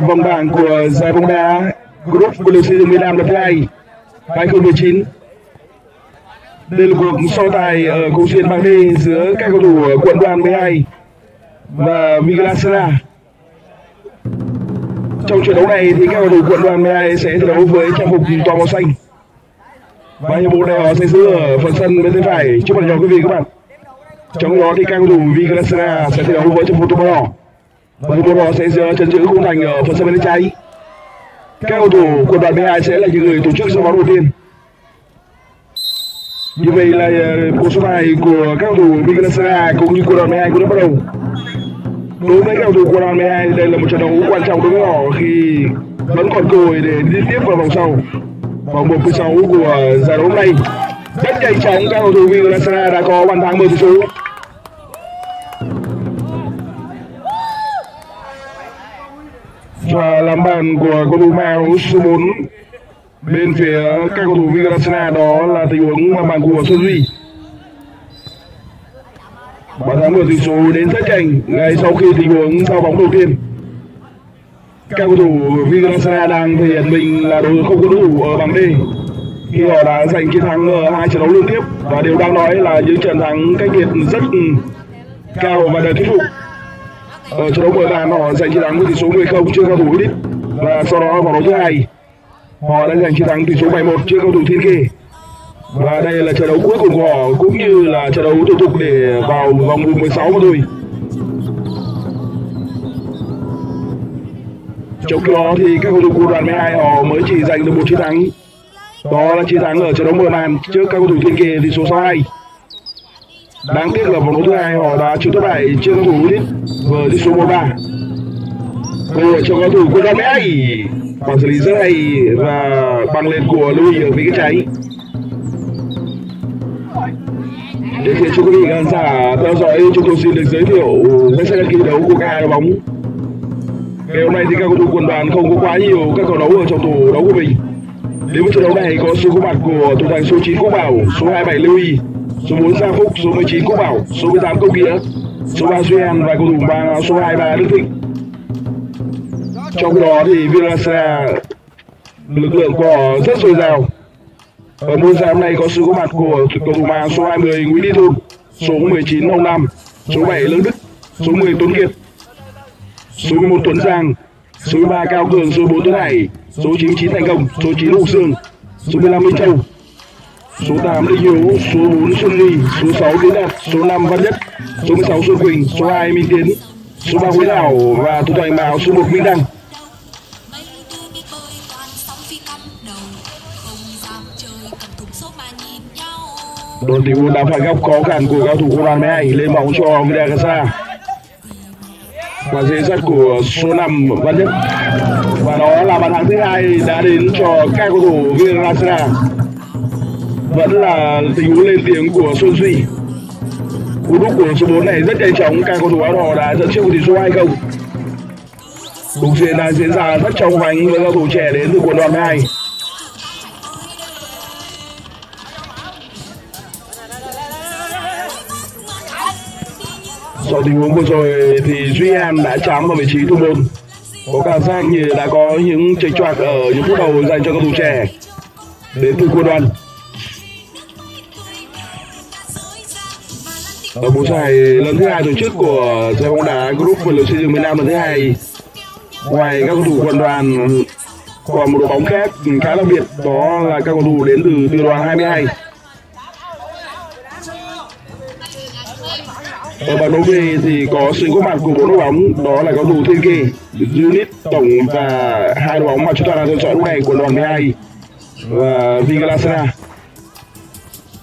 vòng bảng của giải bóng đá Group của lực xây dựng Việt Nam lần thứ hai 2019. Đây là cuộc so tài ở câu chuyện bảng D giữa các cầu thủ quận đoàn 12 và Viglasera. Trong trận đấu này thì các cầu thủ quận đoàn 12 sẽ thi đấu với trang phục toàn màu xanh và hiệp vụ này họ sẽ giữ ở phần sân bên tay phải trước mặt nhỏ quý vị các bạn trong đó thì các cầu thủ Viglasera sẽ thi đấu với trang phục màu đỏ và hiệp vụ họ sẽ chấn giữ khung thành ở phần sân bên trái các cầu thủ của đoàn 12 sẽ là những người tổ chức sân bóng đầu tiên. Như vậy là ờ, cuộc số bài của các cầu thủ Viglasera cũng như của đoàn 12 cũng đã bắt đầu. Đối với các cầu thủ của đoàn 12 đây là một trận đấu quan trọng đối với họ khi vẫn còn cơ hội để đi tiếp vào vòng sau. Vòng một thứ sáu của giải đấu này rất nhanh chóng, các cầu thủ Viglasera đã có bàn thắng mở tỷ số. Và làm bàn của cầu thủ Mao số 4 bên phía các cầu thủ Viglasera đó là tình huống mà bàn của Xuân Duy bàn thắng của tỷ số đến rất nhanh, ngay sau khi tình huống giao bóng đầu tiên. Các cầu thủ Viglasera đang thể hiện mình là đối không có đủ ở bảng D. Khi họ đã giành chiến thắng ở hai trận đấu liên tiếp, và điều đang nói là những trận thắng cách biệt rất cao và đầy thuyết phục ở trận đấu mở màn họ giành chiến thắng với tỷ số 10 không trước cầu thủ Elite và sau đó vào đấu thứ hai, họ đã giành chiến thắng tỷ số 7-1 trước cầu thủ Thiên Kê và đây là trận đấu cuối cùng của họ, cũng như là trận đấu thủ tục để vào vòng 16 mà thôi. Trong khi đó thì các cầu thủ của đoàn 12 họ mới chỉ giành được một chiến thắng. Đó là chiến thắng ở trận đấu mở màn trước các cầu thủ thiên kê tỷ số 62 đáng tiếc là vòng đấu thứ hai họ đã chịu thất bại trước cầu thủ Unit với tỷ số 1-3 cơ hội cho cầu thủ của đoàn 12 bằng xử lý rất hay và bằng lên của Louis ở phía cái trái. Để khiến cho quý vị khán giả theo dõi chúng tôi xin được giới thiệu với sẽ ký đấu của cả hai đội bóng. Ngày hôm nay thì các cầu thủ quần đoàn không có quá nhiều các cầu đấu ở trong tủ đấu của mình. Đến với trận đấu này có sự có mặt của thủ thành số 9 Quốc Bảo, số 27 Lưu Y, số 4 Gia Phúc, số 19 Quốc Bảo, số 18 Công Nghĩa, số 3 Duy An và cầu thủ 3, số 23 Đức Thịnh. Trong đó thì Villarreal lực lượng của họ rất dồi dào. Ở môn giải hôm nay có sự có mặt của cầu thủ 3 số 20 Nguyễn Đi Thôn, số 19 Hồng Nam, số 7 Lương Đức, số 10 Tuấn Kiệt, số 11 Tuấn Giang, số 13 Cao Cường, số 4 Tuấn Hải, số 99 Thành Công, số 9 Hùng Sương, số 15 Minh Châu, số 8 Lê Hiếu, số 4 Xuân Ly, số 6 Tiến Đạt, số 5 Văn Nhất, số 16 Xuân Quỳnh, số 2 Minh Tiến, số 3 Nguyễn Đảo và thủ thành bảo số 1 Minh Đăng. Đội tình huống đá phạt góc khó khăn của cao thủ công đoàn 12 lên bóng cho Vidagasa và dễ dắt của số 5 Văn Nhất và đó là bàn thắng thứ hai đã đến cho các cầu thủ Vidagasa vẫn là tình huống lên tiếng của Xuân Duy. Cú đúc của số 4 này rất nhanh chóng các cầu thủ áo đỏ đã dẫn trước một tỷ số 2 không. Cuộc diện đang diễn ra rất trong vánh với cầu thủ trẻ đến từ quận đoàn 2 sau tình huống vừa rồi thì Duy An đã chám vào vị trí thủ môn có cảm giác như đã có những chệch choạc ở những phút đầu dành cho cầu thủ trẻ đến từ quân đoàn. Ở mùa giải lần thứ hai tổ chức của giải bóng đá group vật liệu xây dựng miền Nam lần thứ hai. Ngoài các cầu thủ quân đoàn còn một đội bóng khác khá đặc biệt đó là các cầu thủ đến từ từ đoàn 22 ở bàn đấu về thì có sự góp mặt của bốn đội bóng đó là cầu thủ Thiên Kỳ, Unit, Tổng và hai đội bóng mà chúng ta đang theo dõi lúc này của đoàn 12 và Viglasera.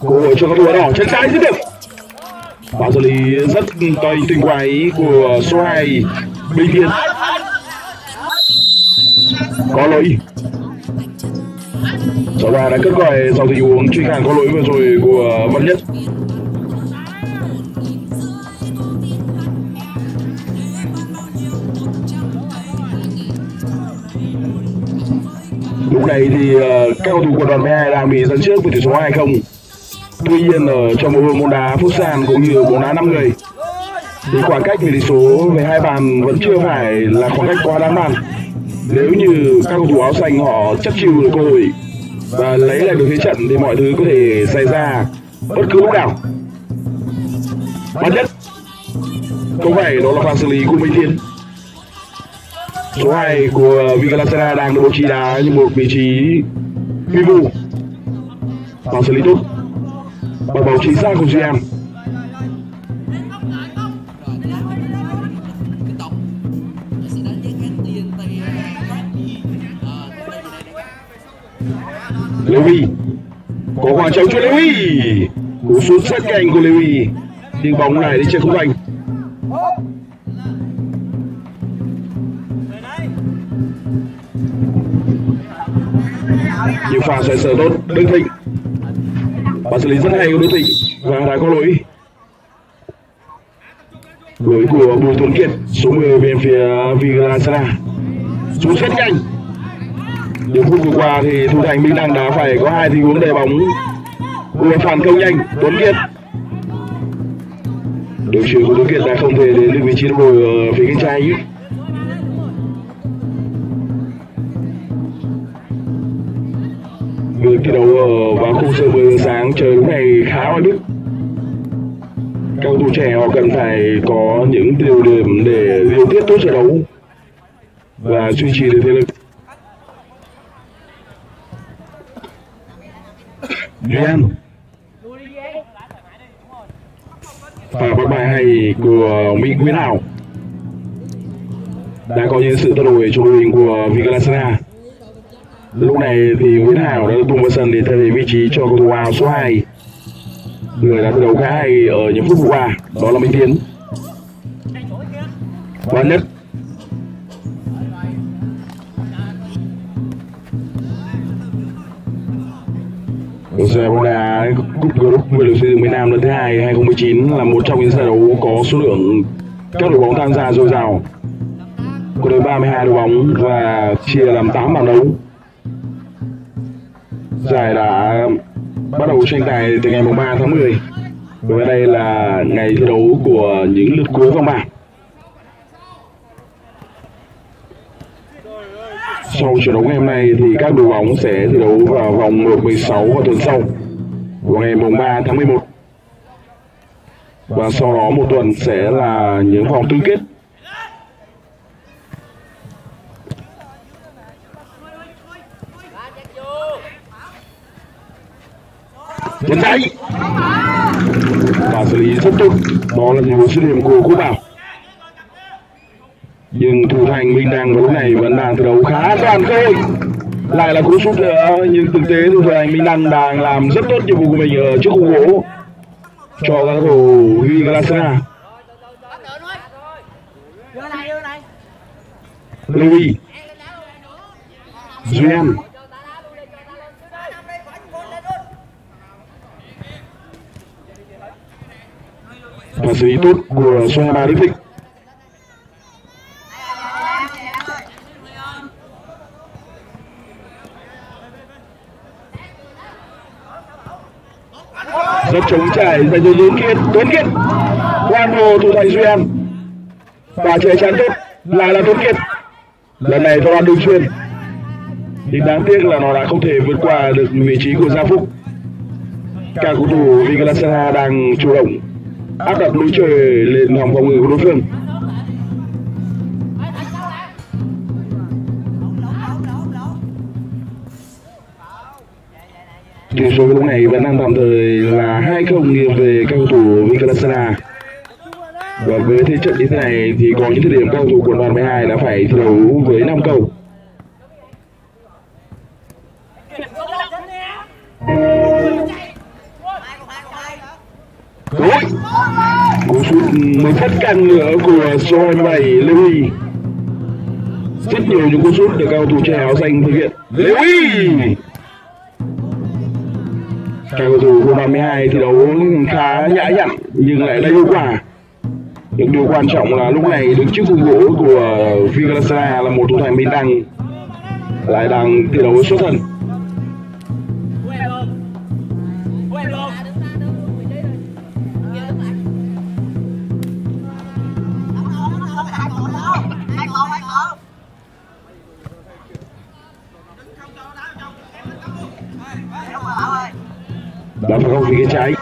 cơ hội cho các thủ đỏ chân trái dứt điểm và xử lý rất tây tinh quái của số 2 Bình Thiên có lỗi. Số 3 đã cất gọi sau tình huống truy hàng có lỗi vừa rồi của Văn Nhất. Lúc này thì uh, các cầu thủ của đoàn 12 đang bị dẫn trước với tỷ số 2 không tuy nhiên ở trong bộ môn đá phút sàn cũng như bóng đá năm người, thì khoảng cách về tỷ số về hai bàn vẫn chưa phải là khoảng cách quá đáng bàn. Nếu như các cầu thủ áo xanh họ chắc chiêu được cơ hội và lấy lại được thế trận thì mọi thứ có thể xảy ra bất cứ lúc nào. Bắt nhất không phải đó là pha xử lý của Minh Thiên? Số 2 của Vigalasera đang được bố trí đá như một vị trí phi vụ. Pha xử lý tốt bằng bóng chính xác của GM Lewy có quả trống cho Lewy cú sút rất nhanh của Lewy nhưng bóng này đi chơi không thành. Nhưng pha xoay sở tốt, Đức Thịnh và xử lý rất hay của đối Thịnh và đã có lỗi. Lỗi của Bùi Tuấn Kiệt, số 10 về phía Vigasana Chú rất nhanh. Điều phút vừa qua thì thủ thành Minh Đăng đã phải có hai tình huống đè bóng. Vừa phản công nhanh, Tuấn Kiệt. Đội trưởng của Tuấn Kiệt đã không thể đến được vị trí đồng đội ở phía cánh trái. Thi đấu ở vào khung 10 giờ sáng trời lúc này khá oi bức các cầu thủ trẻ họ cần phải có những điều điểm để điều tiết tốt trận đấu và duy trì được thế lực. Duy và bắt bài hay của Mỹ Nguyễn Hảo. Đã có những sự thay đổi trong đội hình của Vigalasana lúc này thì Nguyễn Hảo đã tung vào sân để thay thế vị trí cho cầu thủ áo số 2 người đã thi đấu khá hay ở những phút vừa qua, đó là Minh Tiến. Và nhất. Giải bóng đá cúp group người được xây dựng miền Nam lần thứ hai 2019 là một trong những giải đấu có số lượng các đội bóng tham gia dồi dào. Có tới 32 đội bóng và chia làm 8 bảng đấu giải đã um, bắt đầu tranh tài từ ngày 3 tháng 10 và đây là ngày thi đấu của những lượt cuối vòng bảng. Sau trận đấu ngày hôm nay thì các đội bóng sẽ thi đấu vào vòng 16 vào tuần sau, vào ngày 3 tháng 11 và sau đó một tuần sẽ là những vòng tứ kết. Chân trái và xử lý rất tốt. Đó là những xuất điểm của quốc bảo. Nhưng thủ thành, minh đang vào lúc này vẫn đang thi đấu khá toàn cơ hội lại là cú sút nữa, nhưng thực tế thủ thành, minh đăng đang làm rất tốt nhiệm vụ của mình ở trước khung gỗ. Cho các cầu thủ Huy Galasana Louis Duy xử lý tốt của số 23 Đức Thịnh. Rất chống trải dành cho Dũng Kiên Tuấn Kiên quan hồ thủ thành Duy An. Và chạy chắn tốt, lại là Tuấn Kiên lần này cho đoàn đường chuyên nhưng đáng tiếc là nó đã không thể vượt qua được vị trí của Gia Phúc. Cả cầu thủ Vigalasana đang chủ động áp đặt lối chơi lên hàng phòng ngự của đối phương. Tỷ số lúc này vẫn đang tạm thời là hai không nghiêng về các cầu thủ Vigalasana và với thế trận như thế này thì có những thời điểm các cầu thủ quần đoàn 12 đã phải thi đấu với 5 cầu. Ôi Cú sút mới thất căn nữa của số 27 lewy Rất nhiều những cú sút được cầu thủ trẻ áo xanh thực hiện. Lewy Các cầu thủ của 32 thi đấu khá nhã nhặn, nhưng lại đầy hiệu quả. Những điều quan trọng là lúc này đứng trước khung gỗ của Vigalasa là một thủ thành bên đăng lại đang thi đấu xuất thần đã phải không vì cái trái.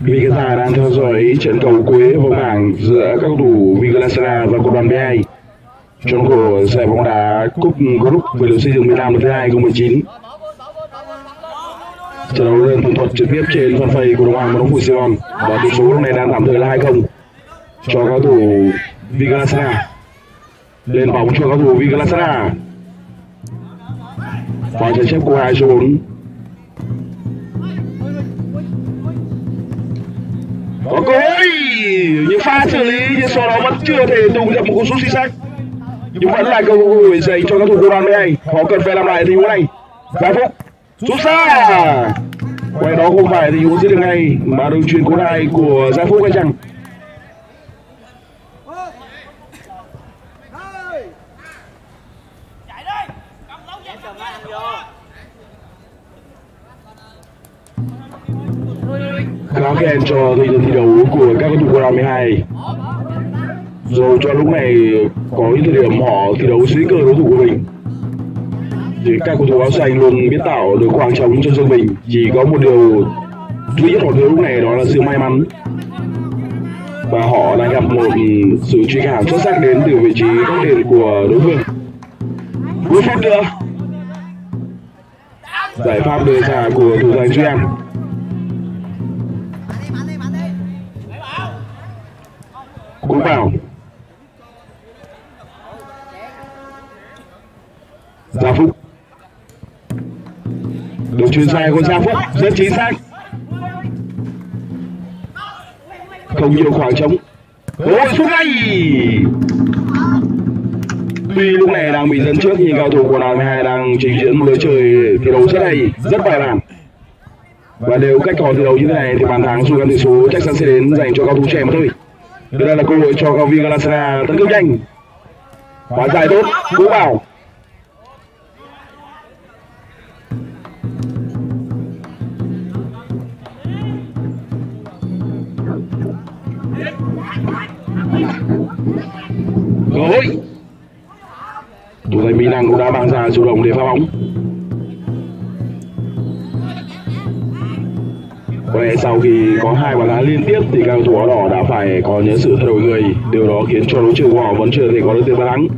Vì đang theo dõi trận cầu cuối vô bảng giữa các thủ Vigalasara và quân đoàn B2 trong cuộc giải bóng đá cúp group về được xây dựng Việt Nam lần thứ hai 2019 trận đấu lên tường thuật trực tiếp trên fanpage của đồng hoàng và đồng phủ Sài Gòn. Và tỷ số lúc này đang tạm thời là 2-0 cho các thủ Vigalasara lên bóng cho các thủ Vigalasara và trận chấp của 2 số 4 có cơ hội những pha xử lý nhưng sau đó vẫn chưa thể tung ra một cú sút chính xác. Nhưng vẫn là cơ hội dành cho các thủ quân đoàn này. Họ cần phải làm lại tình huống này. Giải phúc sút xa quay đó không phải tình huống dứt điểm ngay, mà đường truyền cú hai của gia phúc hay chăng khá khen cho thời gian thi đấu của các cầu thủ của đoàn 12 rồi cho lúc này có những thời điểm họ thi đấu dưới cơ đối thủ của mình, thì các cầu thủ áo xanh luôn biết tạo được khoảng trống cho riêng mình chỉ có một điều duy nhất họ thiếu lúc này đó là sự may mắn. Và họ đang gặp một sự truy cảm xuất sắc đến từ vị trí góc đền của đối phương. 4 phút nữa. Giải pháp đưa ra của thủ thành Duy An cũng vào. Gia Phúc. Đường truyền dài của Gia Phúc rất chính xác. Không nhiều khoảng trống. Ôi xuống ngay Tuy lúc này đang bị dẫn trước nhưng cao thủ của đoàn 12 đang trình diễn một lối chơi thi đấu rất hay, rất bài bản. Và nếu cách họ thi đấu như thế này thì bàn thắng dù quanh tỷ số chắc chắn sẽ đến dành cho cao thủ trẻ mà thôi đây là cơ hội cho cao viên Galatasaray tấn công nhanh. Quá giải tốt cú bảo. Cơ hội. Thủ thành mỹ năng cũng đã mang ra chủ động để phá bóng. Có lẽ sau khi có hai bàn thắng liên tiếp thì các cầu thủ áo đỏ đã phải có những sự thay đổi người. Điều đó khiến cho đối trường của họ vẫn chưa thể có được tiền bàn thắng.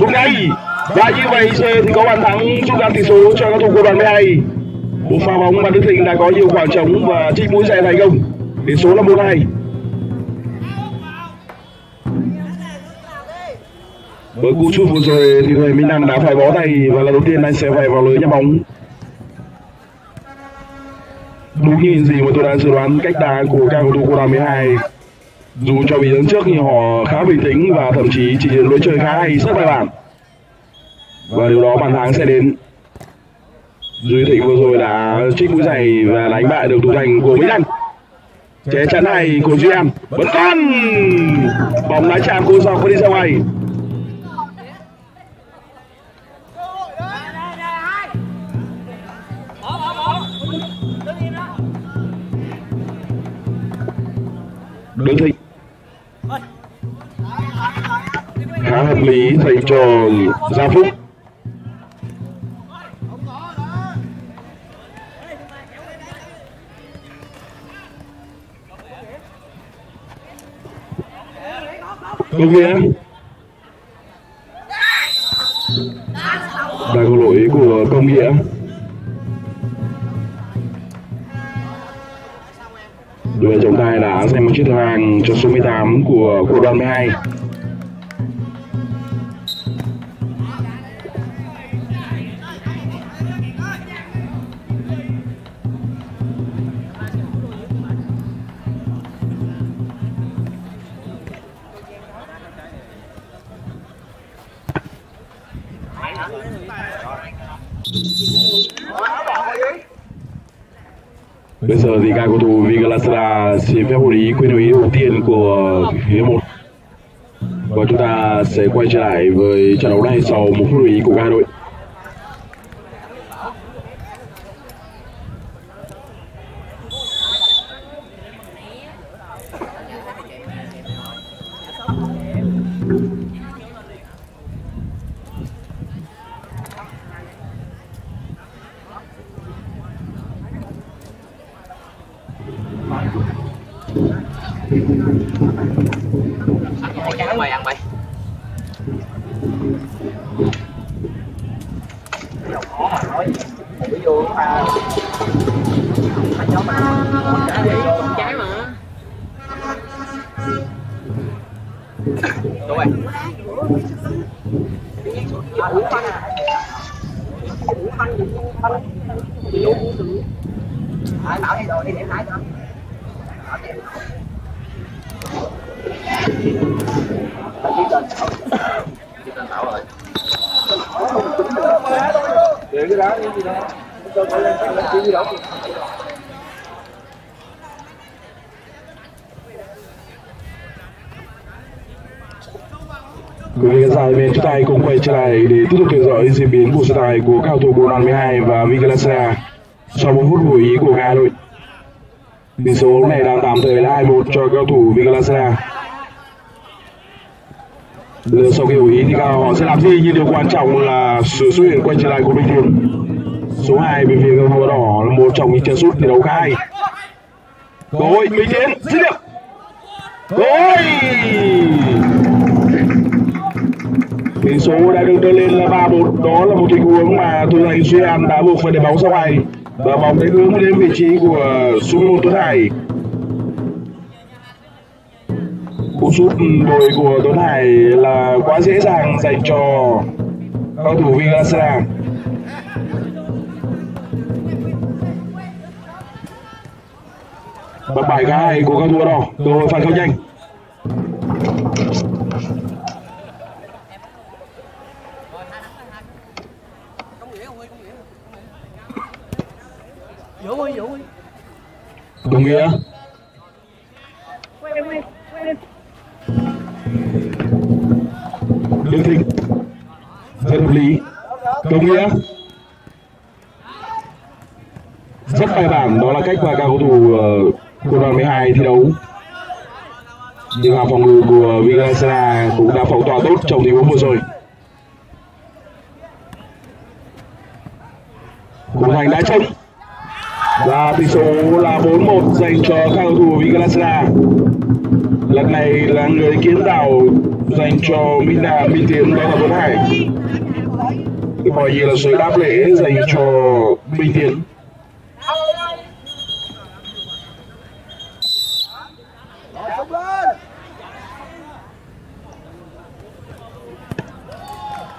Lúc ngay và như vậy thì có bàn thắng. Rút ngắn tỷ số cho các thủ của đoàn 12 một pha bóng mà Đức Thịnh đã có nhiều khoảng trống và chi mũi xe thành công. Tỷ số là một hai. Với cú sút vừa rồi thì người Minh Đăng đã phải bó tay và lần đầu tiên anh sẽ phải vào lưới nhà bóng đúng như gì mà tôi đã dự đoán cách đá của các cầu thủ của đoàn 12 dù cho bị dẫn trước nhưng họ khá bình tĩnh và thậm chí chỉ lối chơi khá hay rất bài bản. Và điều đó bàn thắng sẽ đến. Duy Thịnh vừa rồi đã trích mũi giày và đánh bại được thủ thành của Mỹ Đăng chế chắn này của Duy An vẫn còn. Bóng đá chạm cô dọc và đi ra ngoài Đức Thịnh khá hợp lý dành cho Gia Phúc. Công nghĩa Đang có lỗi của công nghĩa. Đội trọng tài đã giành một chiếc thẻ vàng cho số 18 của của đoàn 12 bây giờ thì các cầu thủ Vigalasra xin phép hội ý quyền hội ý đầu tiên của phía một. Và chúng ta sẽ quay trở lại với trận đấu này sau một phút hội ý của hai đội để cái đá gì đó tôi phải lên cái gì đó Quý vị khán giả, bên chúng ta cùng quay trở lại để tiếp tục theo dõi diễn biến của trận tài của cao thủ bộ đoàn 12 và Vigalasa sau một phút hội ý của Hà đội. Tỷ số này đang tạm thời là 2-1 cho cao thủ Vigalasa. Giờ sau khi hội ý thì họ sẽ làm gì nhưng điều quan trọng là sự xuất hiện quay trở lại của Bình Thường. Số 2 bên phía Hồng Đỏ là một trong những chân sút thi đấu khá hay. Cơ hội Bình Tiến, dứt điểm. Gol! tỷ số đã được đưa lên là 3-1 đó là một tình huống mà thủ thành duy An đã buộc phải để bóng ra ngoài và bóng đã hướng đến vị trí của số 11 Tuấn Hải cú sút đội của Tuấn Hải là quá dễ dàng dành cho cầu thủ Vigasra và bài khá hay của cầu thủ đỏ cơ hội phản công nhanh? Đúng nghĩa. Đức Thịnh. Rất hợp lý. Công nghĩa. Rất bài bản, đó là cách mà các cầu thủ ờ, của đoàn 12 thi đấu. Nhưng hàng phòng ngự của Vigasera cũng đã phòng tỏa tốt trong tình huống vừa rồi. Cùng thành đã trông và tỷ số là 4-1 dành cho các cầu thủ Vigalasra. Lần này là người kiến tạo dành cho Mina, Minh Tiến, đó là Tuấn Hải. mọi gì là sự đáp lễ dành cho Minh Tiến.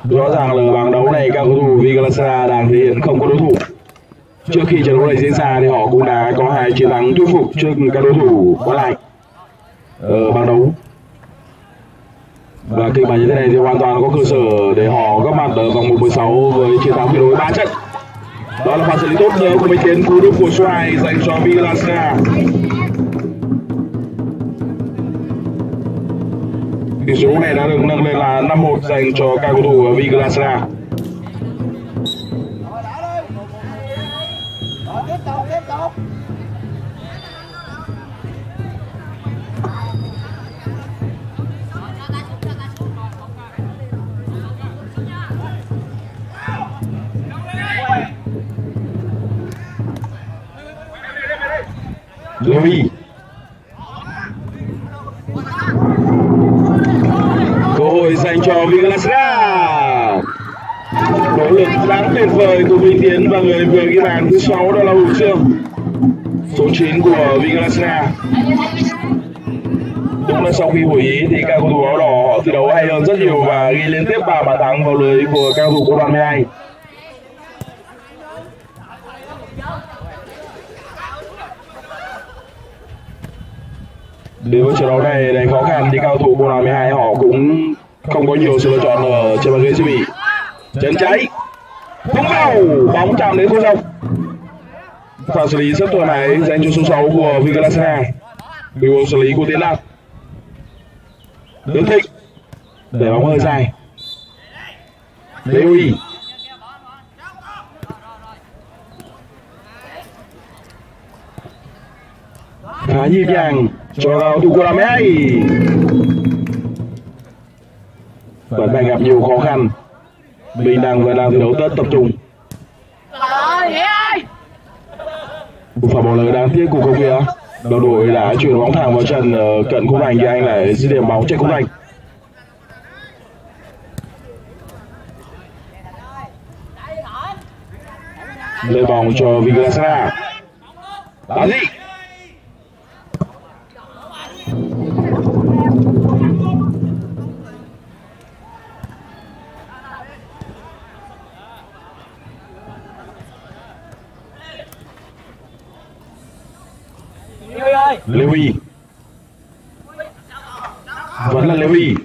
Rõ ràng là bảng đấu này các cầu thủ Vigalasa đang thể hiện không có đối thủ trước khi trận đấu này diễn ra thì họ cũng đã có hai chiến thắng thuyết phục trước các đối thủ còn lại ở bảng đấu và kịch bản như thế này thì hoàn toàn có cơ sở để họ góp mặt ở vòng 1-16 với chiến thắng tuyệt đối ba trận. Đó là pha xử lý tốt nhớ của mình khiến cú đúp của số 2 dành cho Vigalasra tỷ số này đã được nâng lên là 5-1 dành cho các cầu thủ Vigalasra Louis cơ hội dành cho Vigalasra nỗ lực đáng tuyệt vời của Minh Tiến và người vừa ghi bàn thứ 6 đó là Hùng Trương số 9 của Vigalasra đúng là sau khi hủy ý thì các cầu thủ áo đỏ họ thi đấu hay hơn rất nhiều và ghi liên tiếp 3 bàn thắng vào lưới của các cầu thủ của đoàn 12 đến với trận đấu này đầy khó khăn thì cao thủ mùa đoàn 12 họ cũng không có nhiều sự lựa chọn ở trên bàn ghế dự bị chân cháy. Tung vào. Bóng chạm đến khu dọc. Pha xử lý rất thoải mái dành cho số 6 của Vigalasana điều xử lý của Tiến Đạt. Đức Thịnh. Để bóng hơi dài. Lê Huy. Khá nhị vàng cho cầu thủ của làm vẫn phải gặp nhiều khó khăn. Mình đang và đang thi đấu rất tập trung. Một pha bóng lớn đáng tiếc của cầu kia. Đồng đội đã chuyển bóng thẳng vào chân ờ, cận khung thành thì anh lại dứt điểm bóng trên khung thành. Lên bóng cho Vigasana đá gì Lê vẫn là Levi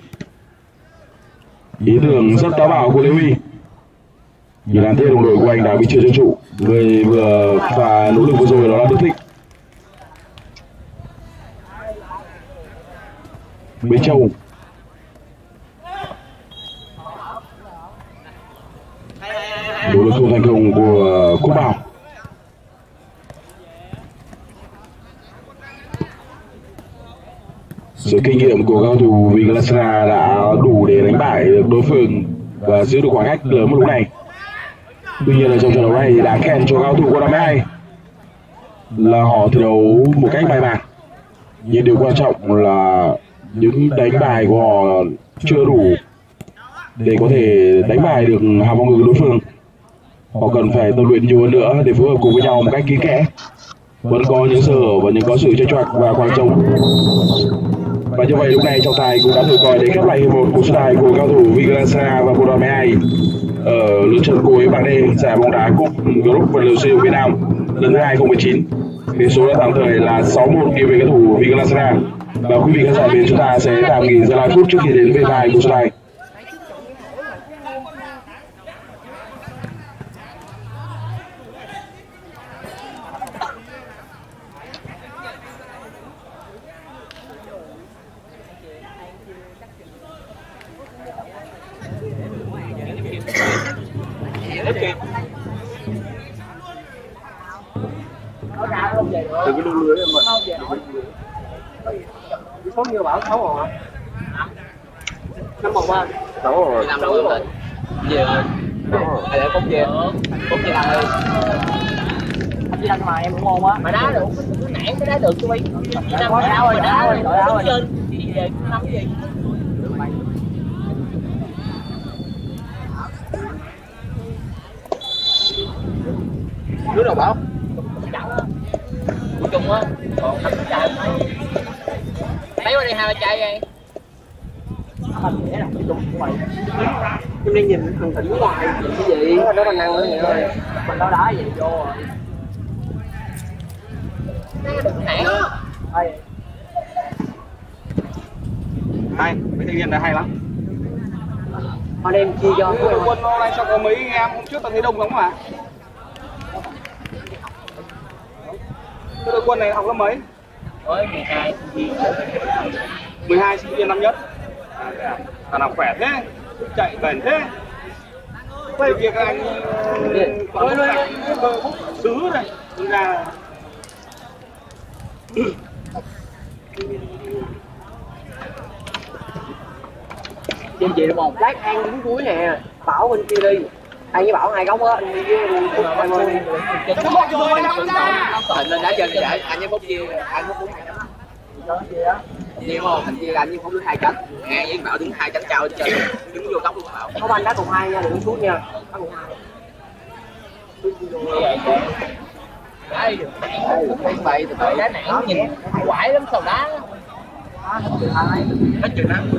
ý tưởng rất táo bạo của Levi nhìn đáng thế đồng đội của anh đã bị chưa chân trụ. Người vừa và nỗ lực vừa rồi đó là Đức Thịnh. Bế Châu nỗ lực không thành công của Quốc Bảo sự kinh nghiệm của cao thủ Vigalasana đã đủ để đánh bại được đối phương và giữ được khoảng cách lớn một lúc này. Tuy nhiên là trong trận đấu này đáng khen cho cao thủ của năm hai là họ thi đấu một cách bài bản. Nhưng điều quan trọng là những đánh bài của họ chưa đủ để có thể đánh bài được hàng phòng ngự đối phương. Họ cần phải tập luyện nhiều hơn nữa để phối hợp cùng với nhau một cách kỹ kẽ. Vẫn có những sơ hở và những có sự chơi choạc và khoảng trống và như vậy lúc này trọng tài cũng đã thử còi để khép lại hiệp một của so tài của cao thủ Vigalasana và Bồ Đào 12 ở lượt trận cuối bảng D giải bóng đá cúp group vật liệu siêu Việt Nam lần thứ hai 2019 tỷ số đã tạm thời là 6-1 nghiêng về cao thủ Vigalasana và quý vị khán giả bên chúng ta sẽ tạm nghỉ ra lại phút trước khi đến với bài của so tài từ cái đu lưới em mà số như bảo xấu rồi năm một ba xấu rồi năm đâu rồi về rồi hay để phút về phút về ăn đi anh đi đánh mà em cũng ngon quá mà đá được cái nản cái đá năm có đá rồi đá rồi đá rồi trên thì về năm cái gì đứa nào bảo của chung á còn năm chạy mấy qua đây hai ba chạy vậy em đang nhìn thằng tỉnh ngoài, cái gì? Nó còn năng nữa vậy thôi. Mình đó đá vậy vô rồi nản hay mấy thanh niên này hay lắm họ đem chia cho đội quân nay sao có mấy anh em hôm trước tao thấy đông lắm mà đội quân này học lớp mấy? Với 12 12 sinh viên. năm nhất. Thằng nào khỏe thế? Chạy bền thế. Vậy việc anh còn bơ bút xứ này thực chị đúng không? Lát ăn đứng cuối nè Bảo bên kia đi Anh với Bảo hai góc á Anh với Phúc hai bên Cái một rồi năm ra Hình lên đá chân để anh với Phúc chia Anh với Phúc hai cánh Chia không? Anh chia anh với Phúc đứng hai cánh An với Bảo đứng hai cánh cao trên Đứng vô góc luôn Bảo Có anh đá cùng hai nha, đừng xuống nha Đá cùng hai đây vậy từ từ đá nản nhìn quải lắm sao đá hết chừng lắm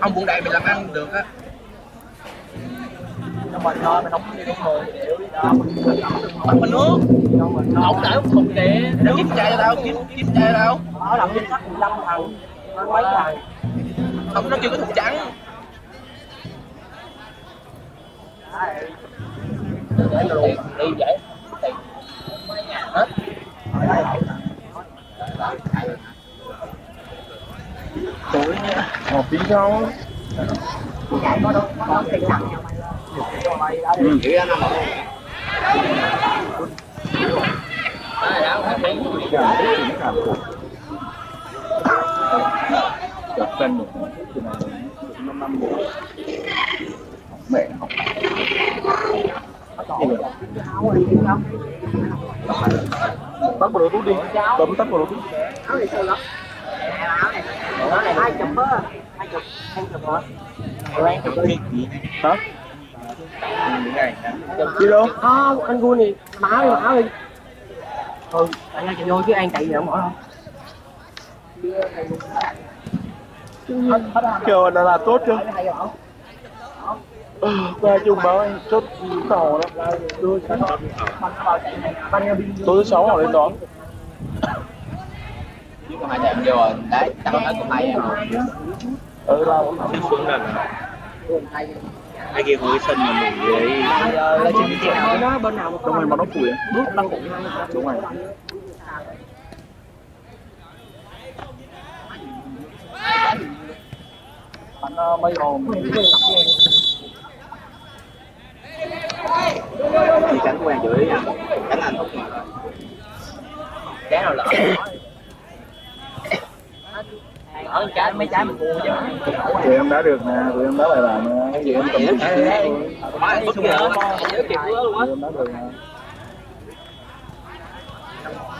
ông buồn đại mình làm ăn được á. Mình thôi mình không đi đúng người bắt mình nước ổng đợi một thùng kìa kiếm chạy ở đâu, kiếm kiếm chạy ở đâu. Ở làm danh sách 15 thằng mấy thằng không nó kêu cái thùng trắng. Đi đi vậy một tí sau nhá đâu có đâu tiền nặng ừ. chỉ ăn thấy cân được năm năm rồi mẹ học bắt vào đồ đi cấm tắt vào đồ đi hai chục á hai chục hai chục rồi anh chục đi hả đi à, anh vui này má đi má đi ừ anh ra vô chứ anh chạy gì không bỏ đâu. Kiểu là là tốt chưa? Qua chung báo anh chốt tàu đó. Thứ sáu họ lên đón chứ hai chạy vô rồi. Đấy tao nói có mày rồi ừ là cũng xuống lần ai kia có cái sân mà mình dưới là chuyện gì nào nó bên nào trong này mà nó phủi. Bước đăng cũng đúng rồi. Bắn ờ, mấy hồn. Thì cánh quen chửi nha. Cánh anh tốt mà cái nào lỡ ở trái mấy trái mình mua chứ tụi em đã được nè tụi em đã bài bản nè cái gì em cầm thôi má bất ngờ. Nhớ kịp luôn á.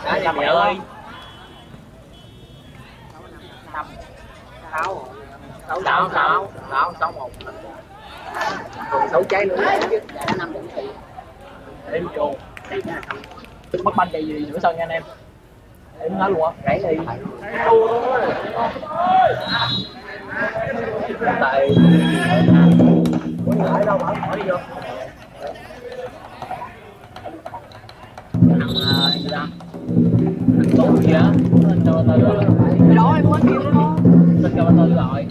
Đã được làm mẹ ơi. Sáu sáu sáu sáu sáu sáu một. Còn sáu trái nữa. Chứ đã năm em vô mất banh gì nửa sân nha anh em em nói luôn á gãy đi. Tại ở đâu mở đi vô. Ờ, gì ta ăn. Tốt gì á? Cái đó em có kêu đó. Lên cho tôi rồi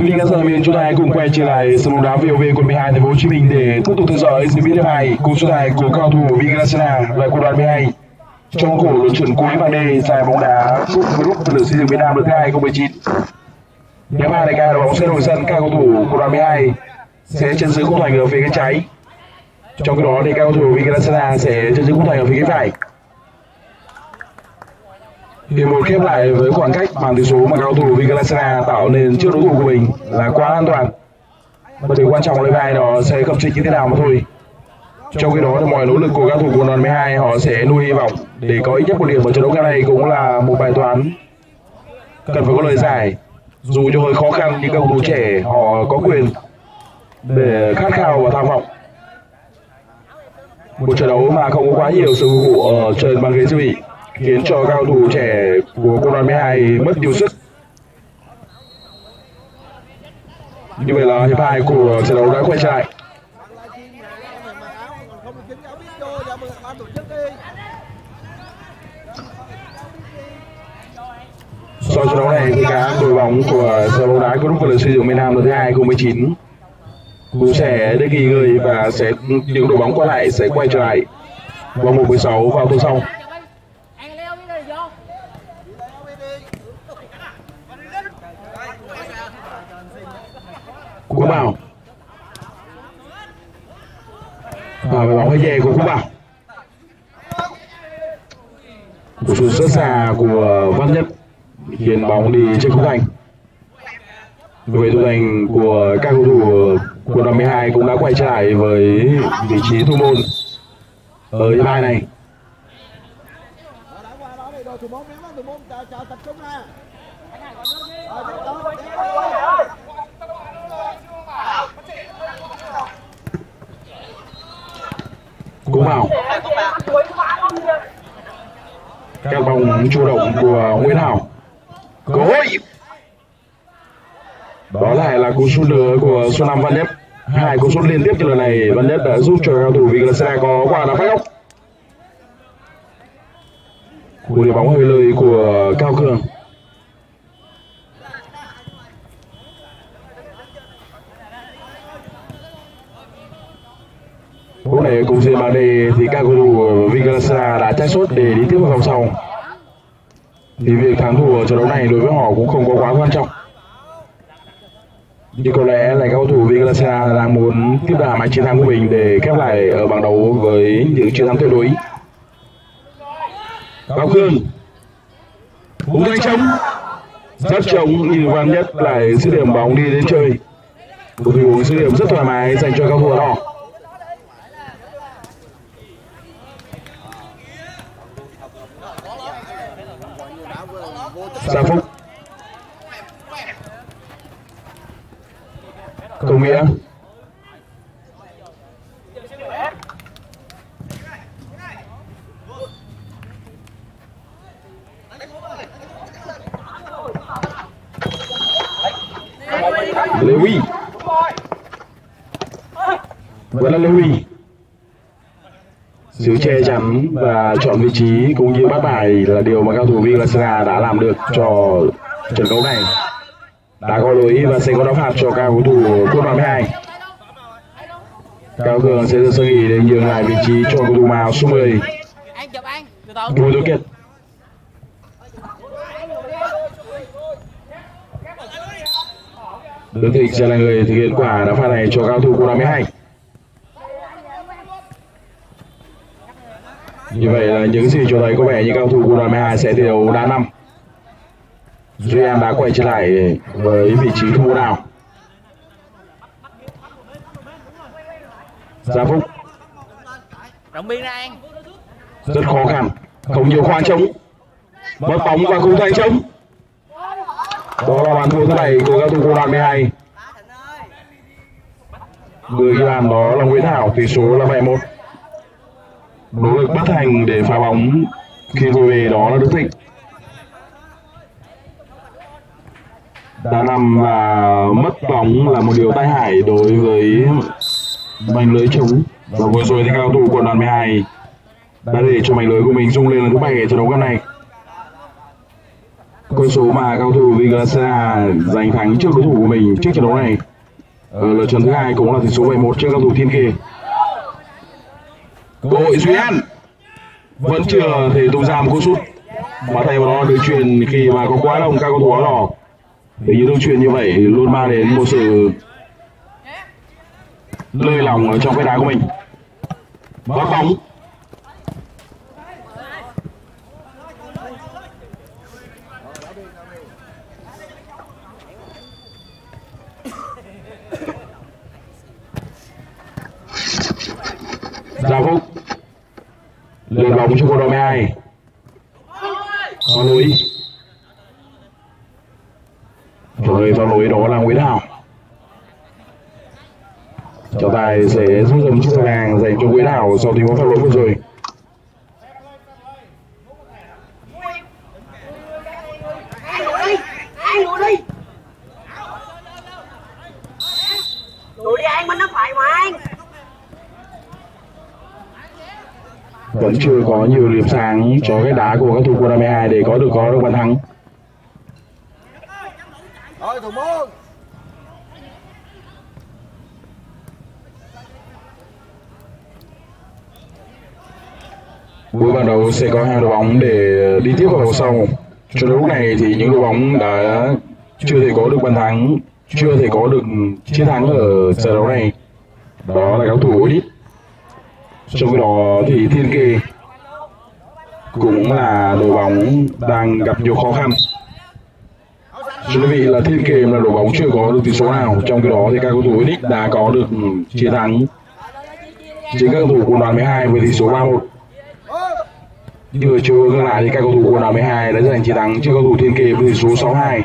Quý vị khán giả mình chúng ta hãy cùng quay trở lại sân bóng đá VOV quận 12 thành phố Hồ Chí Minh để tiếp tục theo dõi diễn biến hiệp hai cùng số tài của cao thủ Vigrasena và quân đoàn 12 trong cổ luận chuẩn cuối vàng đề giải bóng đá cúp group lượt xây dựng Việt Nam lần thứ 2019. Hiệp hai đại ca đội bóng sẽ đổi sân các cầu thủ của đoàn 12 sẽ chân giữ khung thành ở phía cánh trái. Trong khi đó thì các cầu thủ Vigrasena sẽ chân giữ khung thành ở phía cánh phải. Hiệp một khép lại với khoảng cách bằng tỷ số mà cao thủ Vigalasana tạo nên trước đối thủ của mình là quá an toàn. Và điều quan trọng ở đây đó sẽ cầm trịch như thế nào mà thôi. Trong khi đó thì mọi nỗ lực của các thủ của đoàn 12 họ sẽ nuôi hy vọng để có ít nhất một điểm ở trận đấu ngày này cũng là một bài toán cần phải có lời giải. Dù cho hơi khó khăn nhưng các cầu thủ trẻ họ có quyền để khát khao và tham vọng. Một trận đấu mà không có quá nhiều sự vụ ở trên băng ghế dự bị khiến cho cao thủ trẻ của quân đoàn 12 mất nhiều sức. Như vậy là hiệp hai của trận đấu đã quay trở lại. Sau trận đấu này thì cả đội bóng của giải bóng đá của vật xây dựng miền Nam lần thứ hai cùng 19 cũng sẽ được nghỉ ngơi và sẽ những đội bóng qua lại sẽ quay trở lại vòng 1 16 vào tuần sau. Cú Bảo à, Và bóng hơi nhẹ của Phú Bảo Cú sút rất xa của Văn Nhất khiến bóng đi trên khung thành về thủ thành của các cầu thủ của đoàn 12 cũng đã quay trở lại với vị trí thủ môn ở hiệp hai này. Cũng vào các bóng chủ động của Nguyễn Hảo cố, đó lại là cú sút lửa của số năm Văn Nhất. Hai cú sút liên tiếp như lần này Văn Nhất đã giúp cho cao thủ Vigalasena có quả đá phát góc. Cú đi bóng hơi lời của Cao Cường. Lúc này cùng diện bàn đề thì các cầu thủ Vigalasa đã chạy suốt để đi tiếp vào vòng sau. Thì việc thắng thua ở trận đấu này đối với họ cũng không có quá quan trọng. Nhưng có lẽ là các cầu thủ Vigalasa đang muốn tiếp đà mạch chiến thắng của mình để khép lại ở bảng đấu với những chiến thắng tuyệt đối. Cao Cương cũng đánh trống. Rất trống, nhìn Văn Nhất lại dứt điểm bóng đi đến chơi. Một tình huống dứt điểm rất thoải mái dành cho các thủ đỏ Gia Phúc Cầu Nghĩa. nắm và chọn vị trí cũng như bắt bài là điều mà cao thủ Villarreal đã làm được cho trận đấu này. Đã có lỗi và sẽ có đá phạt cho cao thủ quốc 32 cao cường sẽ được sơ nghỉ để nhường lại vị trí cho cầu thủ màu số 10 bùi đức kiệt Đối tượng sẽ là người thực hiện quả đá phạt này cho cao thủ quốc 52 Như vậy là những gì cho thấy có vẻ như cao thủ của đoàn 12 sẽ thi đấu đá năm. Duy An đã quay trở lại với vị trí thủ nào. Gia Phúc Động biên ra An. rất khó khăn, không nhiều khoan trống. Mất bóng và khung thành trống. Đó là bàn thua thứ bảy của cao thủ của đoàn 12. Người ghi bàn đó là Nguyễn Hảo, tỷ số là 7-1 nỗ lực bất thành để phá bóng. Khi lùi về đó là Đức Thịnh. Đã nằm và mất bóng là một điều tai hại đối với mảnh lưới chúng và vừa rồi thì cao thủ của đoàn 12 đã để cho mảnh lưới của mình rung lên lần thứ bảy ở trận đấu này con số mà cao thủ Vigasa giành thắng trước đối thủ của mình trước trận đấu này ở lượt trận thứ hai cũng là tỷ số 7-1 trước cao thủ Thiên Kỳ cơ hội duy nhất vẫn chưa thể tung ra một cú sút. Mà thay vào đó đường truyền khi mà có quá đông các cầu thủ áo đỏ. Thì những đường truyền như vậy luôn mang đến một sự lơi lòng ở trong cái đá của mình. Bắt bóng. Gia Phúc Lượt bóng cho cô đội 12 vào lối rồi vào lối đó là Nguyễn Hảo. Trọng tài sẽ rút dùm chiếc xe vàng dành cho Nguyễn Hảo sau tình huống phạm lỗi vừa rồi An lùi đi An lùi đi Lùi đi An bên nó phải mà An vẫn chưa có nhiều điểm sáng cho cái đá của các thủ quân 12 để có được có được bàn thắng. Rồi thủ môn. buổi ban đầu sẽ có hai đội bóng để đi tiếp vào vòng sau. Cho đến lúc này thì những đội bóng đã chưa thể có được bàn thắng chưa thể có được chiến thắng ở trận đấu này. Đó là các thủ Odit trong khi đó thì Thiên Kỳ cũng là đội bóng đang gặp nhiều khó khăn. Thưa quý vị, là Thiên Kỳ là đội bóng chưa có được tỷ số nào. Trong khi đó thì các cầu thủ Odit đã có được chiến thắng chính các cầu thủ của đoàn 12 với tỷ số 3-1 nhưng ở chiều hướng ngược lại thì các cầu thủ của đoàn 12 đã giành chiến thắng trước cầu thủ Thiên Kỳ với tỷ số 6-2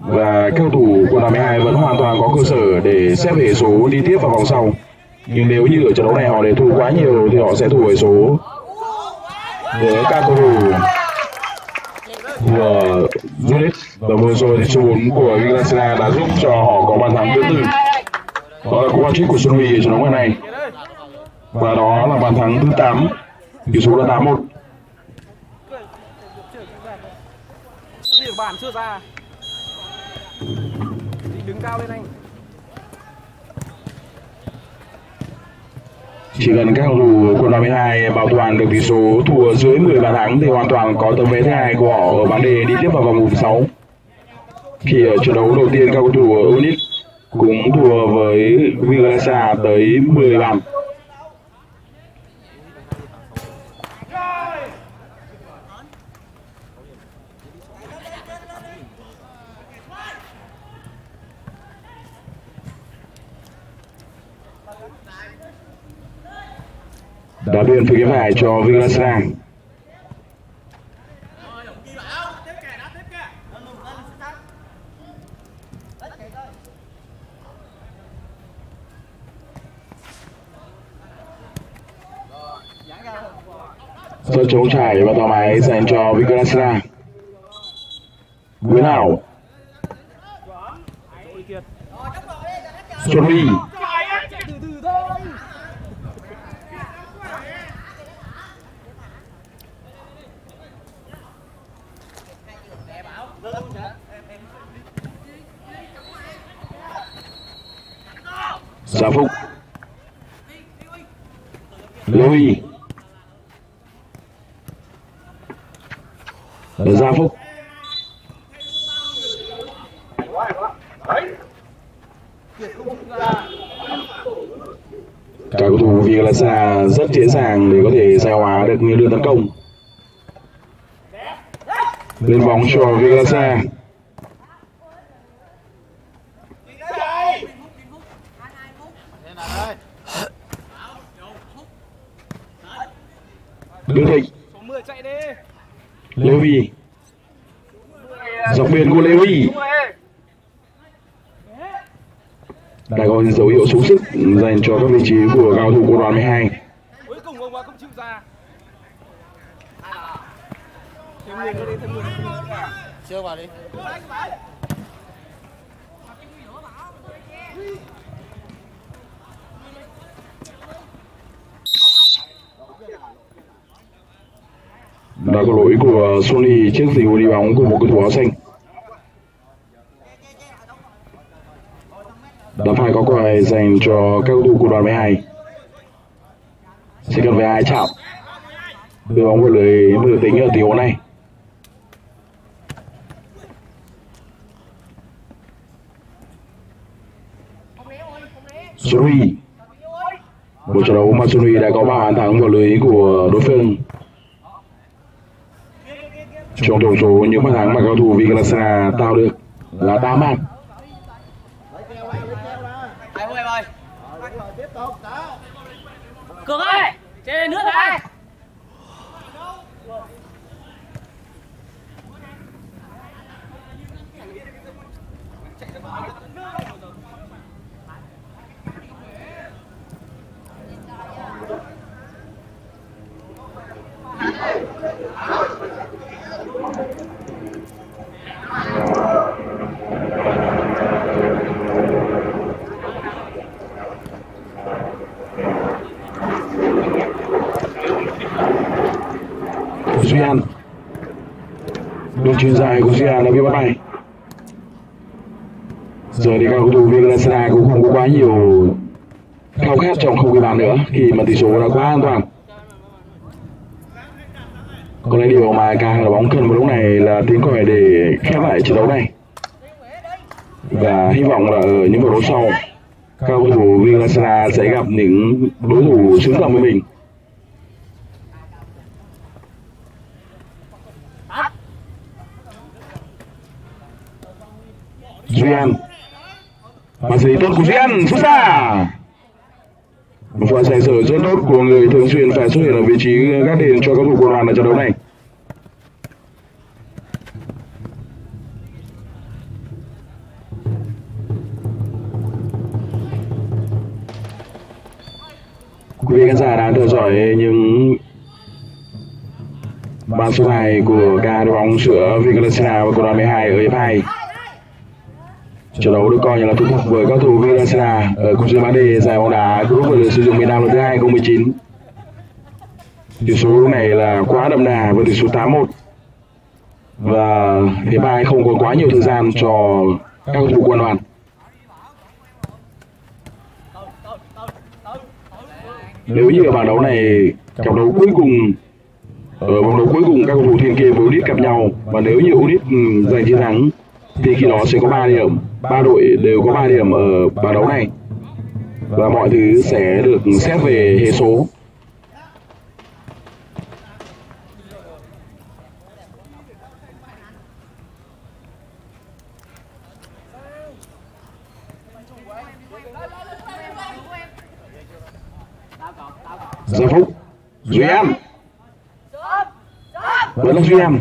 và các cầu thủ của đoàn 12 vẫn hoàn toàn có cơ sở để xếp hệ số đi tiếp vào vòng sau nhưng nếu như ở trận đấu này họ để thua quá nhiều thì họ sẽ thua hệ số với các cầu thủ của Zurich và vừa rồi thì số 4 của Villaseca đã giúp cho họ có bàn thắng thứ tư đó là cú hat-trick của Xuân Huy ở trận đấu ngày này và đó là bàn thắng thứ 8 tỷ số là 8-1 Điểm bàn chưa ra. Đứng cao lên anh. Chỉ cần các cầu thủ quân 32 bảo toàn được tỷ số thua dưới 10 bàn thắng thì hoàn toàn có tấm vé thứ hai của họ ở ván đề đi tiếp vào vòng 6. khi ở trận đấu đầu tiên, các cầu thủ ở Unit cũng thua với Villarreal tới 10 bàn đá biên phía phải cho Villarreal Rất chống trải và thoải mái dành cho Villarreal Nguyễn Hảo Chuẩn bị. Gia Phúc. Lê để Gia Phúc. Cả cầu thủ vì là xa, rất dễ dàng để có thể giải hóa được những đường tấn công. Lên bóng cho Vigalasa Đức Thịnh số 10 chạy đi Lê Huy dọc biên của Lê Huy đã có dấu hiệu xuống dành cho các vị trí của cao thủ của đoàn 12 cuối cùng ông ấy cũng chịu ra. Thêm người nữa đi thêm người nữa đi chưa vào đi. Đã có lỗi của Sony trước tình huống đi bóng của một cầu thủ áo xanh đã phải có quài dành cho các cầu thủ của đoàn 12 chỉ cần về ai chạm. Đưa bóng về lưới mới tính ở tình huống này. Suri một trận đấu mà Suri đã có ba bàn thắng vào lưới của đối phương. Trong tổng số những bàn thắng mà cầu thủ Villarreal tạo được là 8 bàn Ai ơi em ơi Cường ơi Trên nước ơi của Duy An chuyên gia dài của Real An là bị bắt bay giờ thì các cầu thủ Villarreal cũng không có quá nhiều khao khát trong không ghi bàn nữa, khi mà tỷ số đã quá an toàn. Có lẽ điều mà càng là bóng cần vào lúc này là tiếng còi để khép lại trận đấu này. Và hy vọng là ở những vòng đấu sau, các cầu thủ Villarreal sẽ gặp những đối thủ xứng tầm với mình. Duyan masih giấy tốt của xuất xa. Một pha xe sở rất tốt của người thường xuyên phải xuất hiện ở vị trí gác đền cho các thủ của đoàn ở trận đấu này. Quý vị khán giả đang theo dõi những bàn số này của ca đội bóng sữa Villarreal và của đoàn 12 ở hiệp 2 trận đấu được coi như là thu phục với các thủ Villarreal ở cuộc chơi bán đề giải bóng đá group vừa được sử dụng miền Nam lần thứ hai 2019 tỷ số lúc này là quá đậm đà với tỷ số 8-1 và hiệp hai không có quá nhiều thời gian cho các cầu thủ quân đoàn. Nếu như ở bảng đấu này, cặp đấu cuối cùng, ở vòng đấu cuối cùng các cầu thủ thiên kia với Udit gặp nhau. Và nếu như Udit ừ, giành chiến thắng, thì khi đó sẽ có 3 điểm ba đội đều có 3 điểm ở bảng đấu này. Và mọi thứ sẽ được xét về hệ số. Giờ Phúc, Duy An Vẫn là Duy An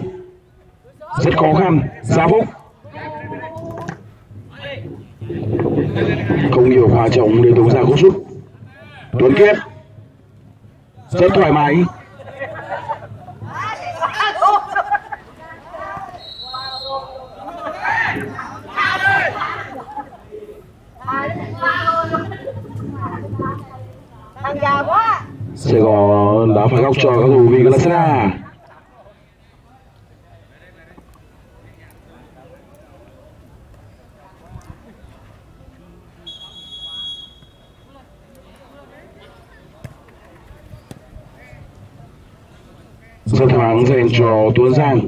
Rất khó khăn. Gia Phúc. Không nhiều pha trống để tung ra cú sút Tuấn Kiệt Rất thoải mái. Sài Gòn đã phải góc cho các thủ Vigalasana rất thoáng dành cho Tuấn Giang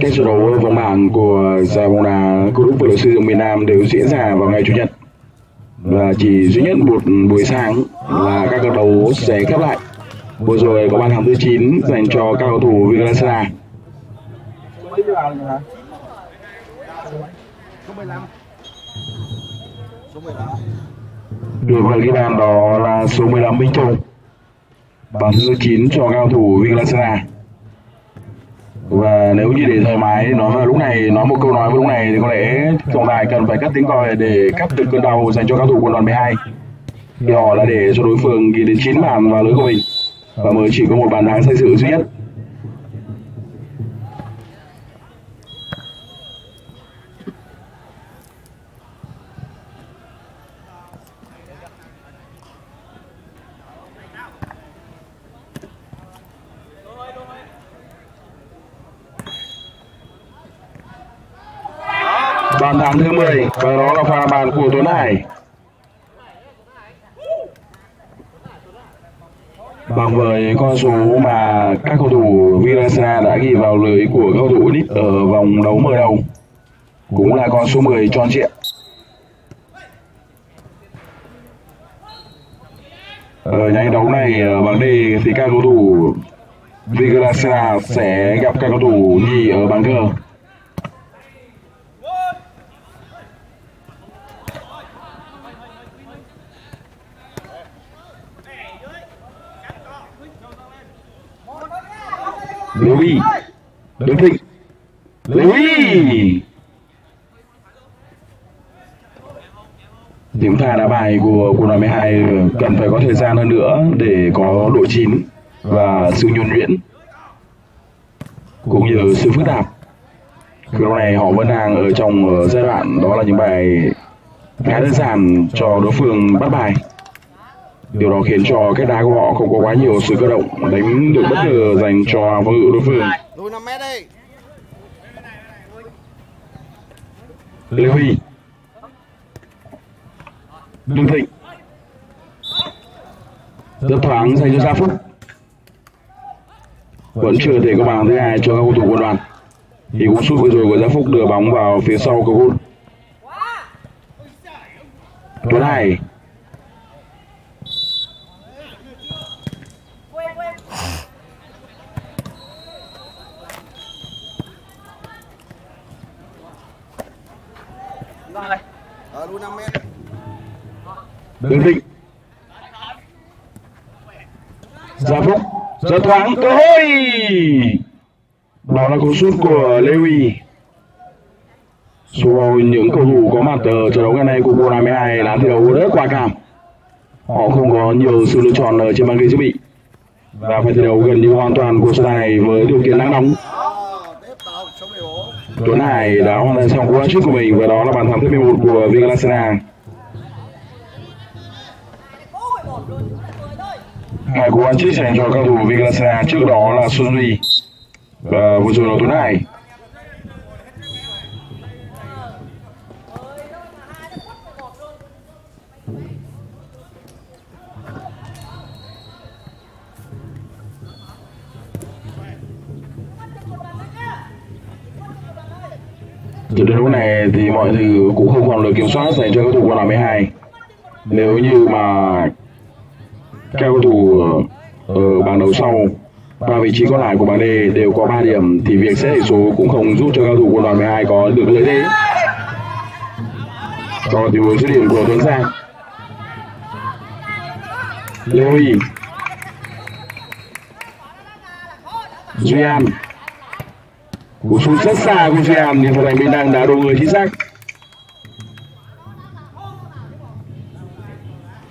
Các trận đấu vòng bảng của giải bóng đá câu lạc bộ sử xây dựng miền Nam đều diễn ra vào ngày chủ nhật và chỉ duy nhất một buổi sáng là các trận đấu sẽ khép lại. Vừa rồi có bàn thắng thứ 9 dành cho các cầu thủ Vigalasana. Được vào cái bàn đó là số 15 Minh Tùng. Bàn thứ 9 cho cao thủ Vigalasana và nếu như để thoải mái nói vào lúc này, nói một câu nói vào lúc này thì có lẽ trọng tài cần phải cắt tiếng còi để cắt được cơn đau dành cho cao thủ quân đoàn 12 thì họ là để cho đối phương ghi đến 9 bàn vào lưới của mình. Và mới chỉ có một bàn thắng xây dựng duy nhất bàn thắng thứ 10 và đó là pha bằng vâng, với con số mà các cầu thủ Villarreal đã ghi vào lưới của các cầu thủ Unit ở vòng đấu mở đầu, cũng là con số 10 tròn trịa ở nhanh đấu này ở bảng D thì các cầu thủ Villarreal sẽ gặp các cầu thủ nhì ở bảng G Lê Huy Đức Thịnh Huy Điểm pha đá bài của quân đoàn 12 cần phải có thời gian hơn nữa để có độ chín và sự nhuần nhuyễn cũng như sự phức tạp. Lúc này họ vẫn đang ở trong ờ, giai đoạn đó là những bài khá đơn giản cho đối phương bắt bài. Điều đó khiến cho cái đá của họ không có quá nhiều sự cơ động đánh được bất ngờ dành cho phòng ngự đối phương. Lùi 5 mét đi. Lê Huy. Đinh Thịnh. Rất thoáng dành cho Gia Phúc. Vẫn chưa thể có bàn thứ hai cho các cầu thủ quân đoàn. Thì cú sút vừa rồi của Gia Phúc đưa bóng vào phía sau cầu gôn Tuấn Hải. 5 mét. Đương định Giả Phúc rất thoáng cơ hội. Đó là cú sút của Lê Huy. Số những cầu thủ có mặt ở trận đấu ngày nay của quân 12 đã thi đấu rất quả cảm. Họ không có nhiều sự lựa chọn ở trên bàn ghế dự bị. Và phải thi đấu gần như hoàn toàn của so này với điều kiện nắng nóng Ờ, tiếp tục số 14. Tuấn Hải đã hoàn thành xong cú ăn trước của mình, và đó là bàn thắng thứ 11 của Vigalasena hai cú ăn trước dành cho các cầu thủ Vigalasena trước đó là Xuân Duy và vừa rồi là Tuấn Hải. Trận đấu này thì mọi thứ cũng không còn được kiểm soát dành cho các thủ quân đoàn 12 nếu như mà các cầu thủ ở bảng đấu sau và vị trí còn lại của bảng D đều có 3 điểm thì việc xét tỷ số cũng không giúp cho các thủ quân đoàn 12 có được lợi thế. Cho tình huống dứt điểm của Tuấn Giang. Lê Huy Duy An cú sút rất xa của Duy nhưng thủ thành Minh Đăng đã đủ người chính xác.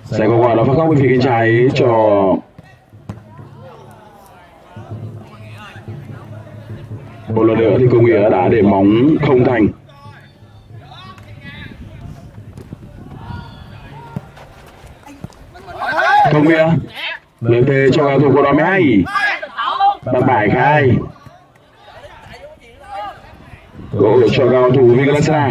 Sẽ có quả đó phát góc bên phía cánh trái cho một lần nữa thì công nghĩa đã để bóng không thành. Công nghĩa lợi thế cho cầu thủ của đội 12 đăng bài khai gol cho cầu thủ Vigalasa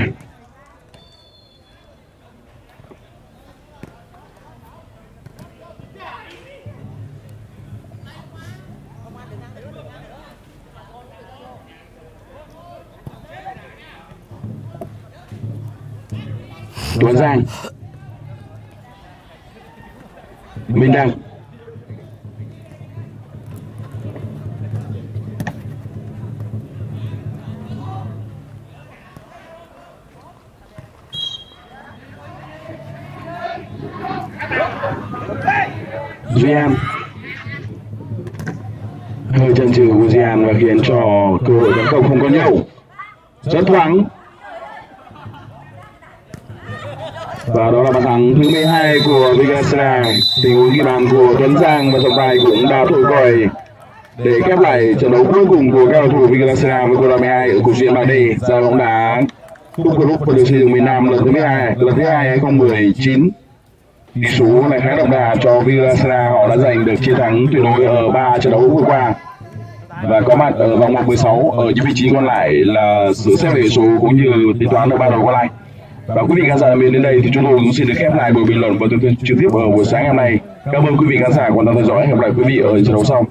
Tuấn Giang. Minh Đăng. Gian hơi chân trừ của Gian và khiến cho cơ hội tấn công không có nhiều. Rất thoáng. Và đó là bàn thắng thứ 12 của Vigasra. Tình huống ghi bàn của Tuấn Giang và trọng tài cũng đã thổi còi để khép lại trận đấu cuối cùng của các cầu thủ Vigasra với đội 12 ở cuộc diện 3D giải bóng đá cúp group của được xây dựng miền Nam lần thứ 12 lần thứ hai 2019 tỷ số này khá đậm đà cho Villarreal, họ đã giành được chiến thắng tuyệt đối ở ba trận đấu vừa qua. Và có mặt ở vòng 1-16 ở những vị trí còn lại là sự xét về số cũng như tính toán ở ba đầu còn lại. Và quý vị khán giả đến đến đây thì chúng tôi cũng xin được khép lại buổi bình luận và tương tin trực tiếp ở buổi sáng ngày hôm nay. Cảm ơn quý vị khán giả quan tâm theo dõi. Hẹn gặp lại quý vị ở trận đấu sau.